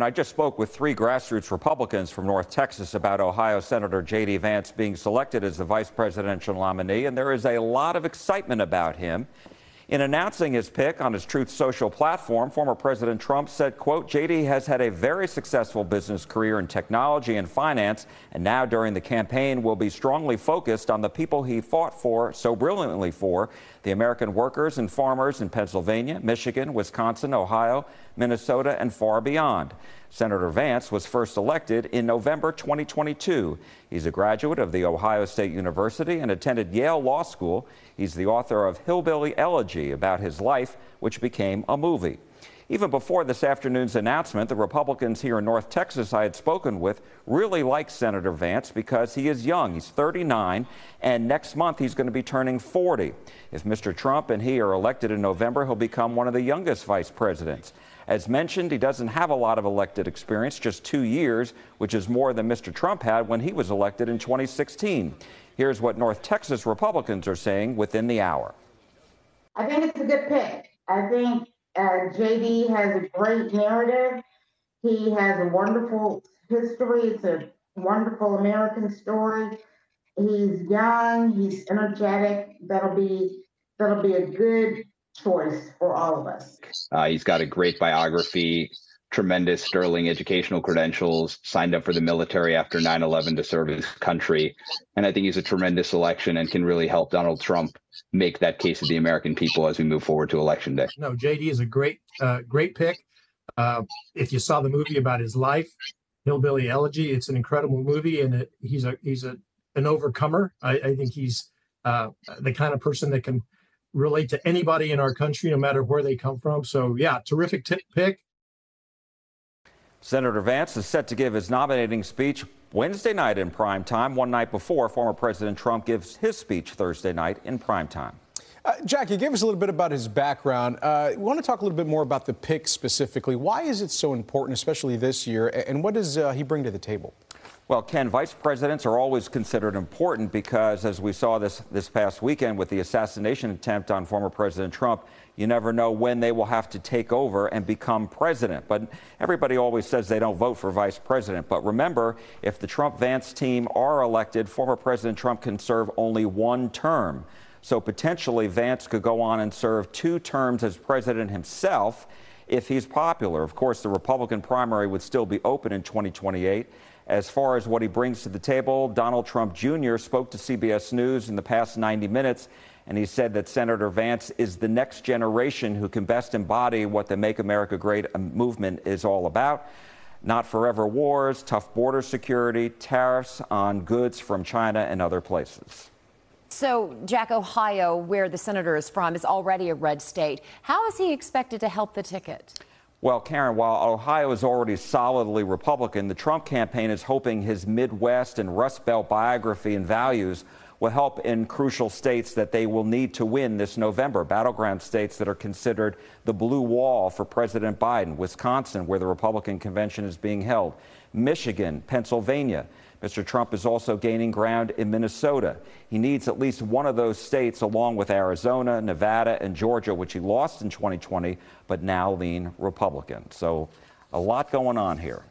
And I just spoke with three grassroots Republicans from North Texas about Ohio Senator J.D. Vance being selected as the vice presidential nominee, and there is a lot of excitement about him. In announcing his pick on his Truth Social platform, former President Trump said, quote, JD has had a very successful business career in technology and finance, and now during the campaign will be strongly focused on the people he fought for so brilliantly for, the American workers and farmers in Pennsylvania, Michigan, Wisconsin, Ohio, Minnesota, and far beyond. Senator Vance was first elected in November 2022. He's a graduate of The Ohio State University and attended Yale Law School. He's the author of Hillbilly Elegy about his life, which became a movie. Even before this afternoon's announcement, the Republicans here in North Texas I had spoken with really like Senator Vance because he is young. He's 39, and next month he's going to be turning 40. If Mr. Trump and he are elected in November, he'll become one of the youngest vice presidents. As mentioned, he doesn't have a lot of elected experience, just two years, which is more than Mr. Trump had when he was elected in 2016. Here's what North Texas Republicans are saying within the hour. I think it's a good pick. I think uh, JD has a great narrative. He has a wonderful history. It's a wonderful American story. He's young. He's energetic. That'll be that'll be a good choice for all of us. Uh, he's got a great biography, tremendous sterling educational credentials, signed up for the military after 9 11 to serve his country. And I think he's a tremendous selection and can really help Donald Trump make that case to the American people as we move forward to election day. No, JD is a great, uh, great pick. Uh, if you saw the movie about his life, Hillbilly Elegy, it's an incredible movie, and it, he's a he's a an overcomer. I, I think he's uh, the kind of person that can relate to anybody in our country, no matter where they come from. So, yeah, terrific t- pick. Senator Vance is set to give his nominating speech Wednesday night in prime time, one night before former President Trump gives his speech Thursday night in prime time. Uh, Jackie, give us a little bit about his background. Uh, we want to talk a little bit more about the pick specifically. Why is it so important, especially this year, and what does uh, he bring to the table? Well, Ken, vice presidents are always considered important because, as we saw this, this past weekend with the assassination attempt on former President Trump, you never know when they will have to take over and become president. But everybody always says they don't vote for vice president. But remember, if the Trump Vance team are elected, former President Trump can serve only one term. So potentially, Vance could go on and serve two terms as president himself if he's popular. Of course, the Republican primary would still be open in 2028. As far as what he brings to the table, Donald Trump Jr. spoke to CBS News in the past 90 minutes, and he said that Senator Vance is the next generation who can best embody what the Make America Great movement is all about. Not forever wars, tough border security, tariffs on goods from China and other places. So, Jack, Ohio, where the senator is from, is already a red state. How is he expected to help the ticket? Well, Karen, while Ohio is already solidly Republican, the Trump campaign is hoping his Midwest and Rust Belt biography and values will help in crucial states that they will need to win this November. Battleground states that are considered the blue wall for President Biden, Wisconsin, where the Republican convention is being held, Michigan, Pennsylvania. Mr. Trump is also gaining ground in Minnesota. He needs at least one of those states, along with Arizona, Nevada, and Georgia, which he lost in 2020, but now lean Republican. So a lot going on here.